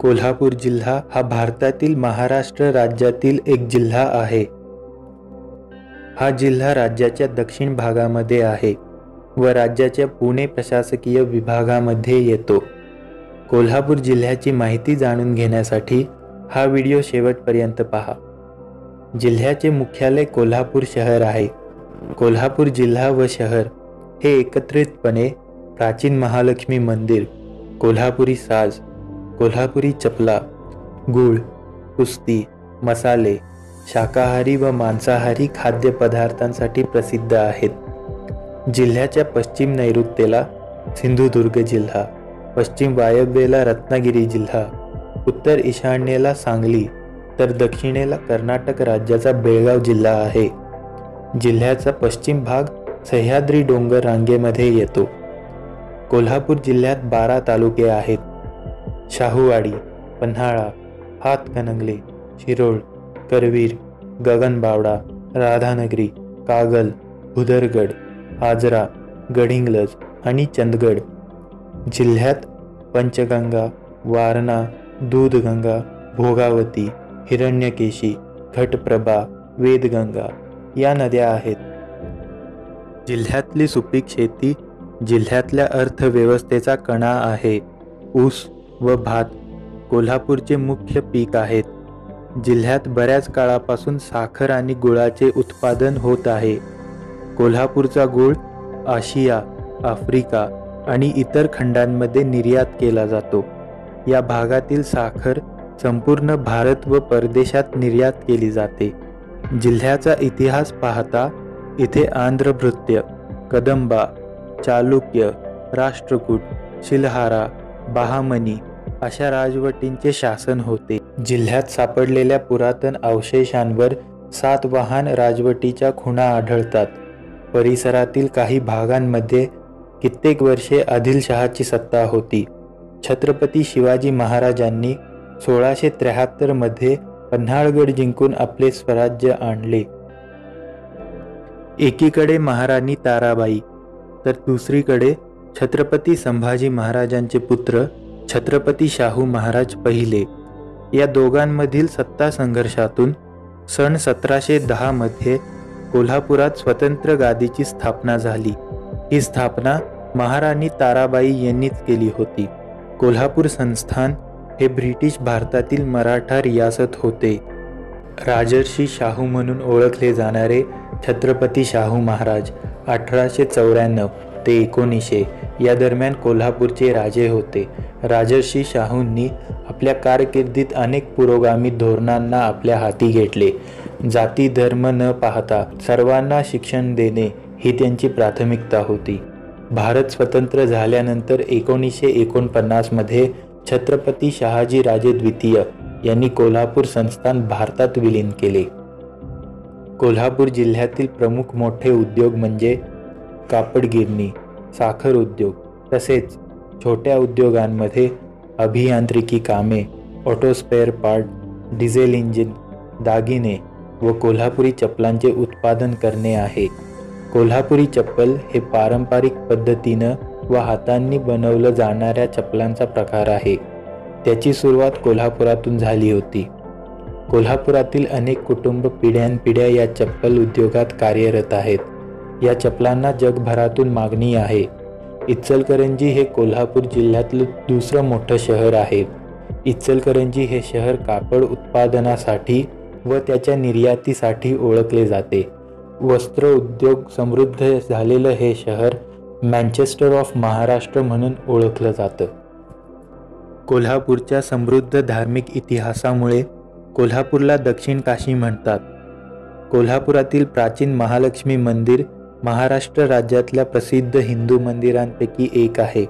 कोल्हापूर जिल्हा हा भारतातील महाराष्ट्र राज्यातील एक जिल्हा आहे. हा जिल्हा राज्याच्या दक्षिण भागामध्ये आहे व राज्याच्या पुणे प्रशासकीय विभागामध्ये येतो. कोल्हापूर जिल्ह्याची माहिती जाणून घेण्यासाठी हा व्हिडिओ शेवटपर्यंत पहा. जिल्ह्याचे मुख्यालय कोल्हापूर शहर आहे. कोल्हापूर जिल्हा व शहर हे एकत्रितपणे प्राचीन महालक्ष्मी मंदिर कोल्हापुरी साज कोल्हापुरी चपला गूळ कुस्ती मसाले शाकाहारी व मांसाहारी खाद्यपदार्थांसाठी प्रसिद्ध आहेत. जिल्ह्याच्या पश्चिम नैऋत्येला सिंधुदुर्ग जिल्हा पश्चिम वायव्येला रत्नागिरी जिल्हा उत्तर ईशान्येला सांगली तर दक्षिणेला कर्नाटक राज्याचा बेळगाव जिल्हा आहे. जिल्ह्याचा पश्चिम भाग सह्याद्री डोंगर रांगेमध्ये येतो. कोल्हापूर जिल्ह्यात बारा तालुके आहेत. शाहूवाडी पन्हाळा हातकणंगले शिरोळ करवीर गगनबावडा राधानगरी कागल भुदरगड आजरा गडिंग्लज आणि चंदगड. जिल्ह्यात पंचगंगा वारणा दूधगंगा भोगावती हिरण्यकेशी घटप्रभा वेदगंगा या नद्या आहेत. जिल्ह्यातली सुपीक शेती जिल्ह्यातल्या अर्थव्यवस्थेचा कणा आहे. ऊस व भात कोल्हापूरचे मुख्य पीक आहेत. जिल्ह्यात बऱ्याच काळापासून साखर आणि गुळाचे उत्पादन होत आहे. कोल्हापूरचा गुळ आशिया आफ्रिका आणि इतर खंडांमध्ये निर्यात केला जातो. या भागातील साखर संपूर्ण भारत व परदेशात निर्यात केली जाते. जिल्ह्याचा इतिहास पाहता इथे आंध्रभृत्य कदंबा चालुक्य राष्ट्रकूट शिलहारा बहामनी अशा राजवटींचे शासन होते. जिल्ह्यात सापडलेल्या पुरातन अवशेषांवर सातवाहन राजवटीच्या खुणा आढळतात. परिसरातील काही भागांमध्ये कित्येक वर्षे आदिलशहाची सत्ता होती. छत्रपती शिवाजी महाराजांनी सोळाशे त्र्याहत्तरमध्ये पन्हाळगड जिंकून आपले स्वराज्य आणले. एकीकडे महाराणी ताराबाई तर दुसरीकडे छत्रपती संभाजी महाराजांचे पुत्र छत्रपती शाहू महाराज पहिले. या दोघांमधील सत्ता संघर्षातून सन सतराशे दहामध्ये कोल्हापुरात स्वतंत्र गादीची स्थापना झाली. ही स्थापना महाराणी ताराबाई यांनीच केली होती. कोल्हापूर संस्थान हे ब्रिटिश भारतातील मराठा रियासत होते. राजर्षी शाहू म्हणून ओळखले जाणारे छत्रपती शाहू महाराज अठराशे चौऱ्याण्णव ते एकोणीसशे. या दरम्यान कोल्हापूरचे राजे होते. राजर्षी शाहूंनी आपल्या कारकिर्दीत अनेक पुरोगामी धोरणांना आपल्या हाती घेतले. जाती धर्म न पाहता सर्वांना शिक्षण देणे ही त्यांची प्राथमिकता होती. भारत स्वतंत्र झाल्यानंतर एकोणीसशे एकोणपन्नासमध्ये छत्रपती शहाजी राजे द्वितीय यांनी कोल्हापूर संस्थान भारतात विलीन केले. कोल्हापूर जिल्ह्यातील प्रमुख मोठे उद्योग म्हणजे कापड गिरणी साखर उद्योग तसेच छोट्या उद्योगांमध्ये अभियांत्रिकी कामे auto spare part diesel engine दागिने व कोल्हापुरी चप्पलांचे उत्पादन करणे आहे. कोल्हापुरी चप्पल हे पारंपरिक पद्धतीनं व हातांनी बनवलं जाणाऱ्या चप्पलांचा प्रकार आहे. त्याची सुरुवात कोल्हापुरातून झाली होती. कोल्हापुरातील अनेक कुटुंब पिढ्यानपिढ्या या चप्पल उद्योगात कार्यरत आहेत. या चपलांना जगभरातून मागणी आहे. इचलकरंजी हे कोल्हापूर जिल्ह्यातलं दुसरं मोठं शहर आहे. इचलकरंजी हे शहर कापड उत्पादनासाठी व त्याच्या निर्यातीसाठी ओळखले जाते. वस्त्र उद्योग समृद्ध झालेलं हे शहर मँचेस्टर ऑफ महाराष्ट्र म्हणून ओळखलं जातं. कोल्हापूरच्या समृद्ध धार्मिक इतिहासामुळे कोल्हापूरला दक्षिण काशी म्हणतात. कोल्हापुरातील प्राचीन महालक्ष्मी मंदिर महाराष्ट्र राज्यातल्या प्रसिद्ध हिंदू मंदिरांपैकी एक आहे.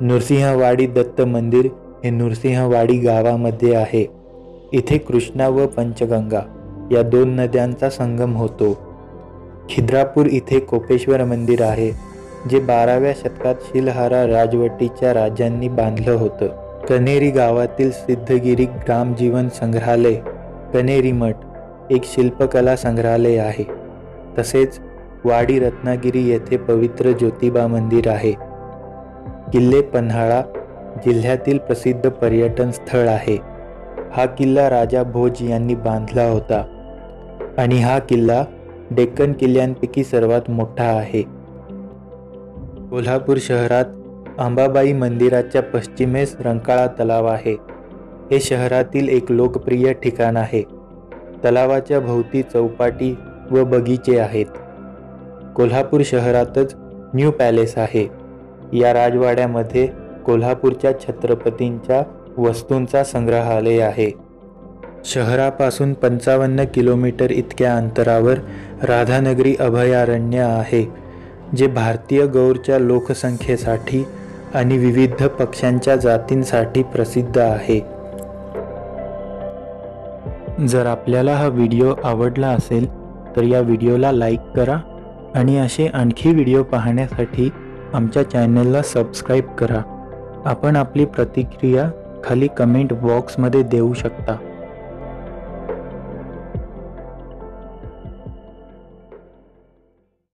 नृसिंहवाडी दत्त मंदिर हे नृसिंहवाडी गावामध्ये आहे. इथे कृष्णा व पंचगंगा या दोन नद्यांचा संगम होतो. खिद्रापूर इथे कोपेश्वर मंदिर आहे जे बाराव्या शतकात शिलहारा राजवटीच्या राजांनी बांधलं होतं. कनेरी गावातील सिद्धगिरी ग्रामजीवन संग्रहालय कनेरी मठ एक शिल्पकला संग्रहालय आहे. तसेच वाडी रत्नागिरी येथे पवित्र ज्योतिबा मंदिर आहे. किल्ले पन्हाळा जिल्ह्यातील प्रसिद्ध पर्यटन स्थळ आहे. हा किल्ला राजा भोज यांनी बांधला होता आणि हा किल्ला डेक्कन किल्ल्यांपैकी सर्वात मोठा आहे. कोल्हापूर शहरात अंबाबाई मंदिराच्या पश्चिमेस रंकाळा तलाव आहे. हे शहरातील एक लोकप्रिय ठिकाण आहे. तलावाच्या भोवती चौपाटी व बगीचे आहेत. कोल्हापूर शहरातच न्यू पॅलेस आहे. या राजवाड्यामध्ये कोल्हापूरच्या छत्रपतींच्या वस्तूंचा संग्रहालय आहे. शहरापासून पंचावन्न किलोमीटर इतक्या अंतरावर राधानगरी अभयारण्य आहे जे भारतीय गौरच्या लोकसंख्येसाठी आणि विविध पक्ष्यांच्या जातींसाठी प्रसिद्ध आहे. जर आपल्याला हा व्हिडिओ आवडला असेल तर या व्हिडिओला लाईक करा आणि असे आणखी व्हिडिओ पाहण्यासाठी आमच्या चॅनलला सबस्क्राईब करा. आपण आपली प्रतिक्रिया खाली कमेंट बॉक्समध्ये देऊ शकता.